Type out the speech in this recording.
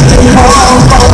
Oh, oh.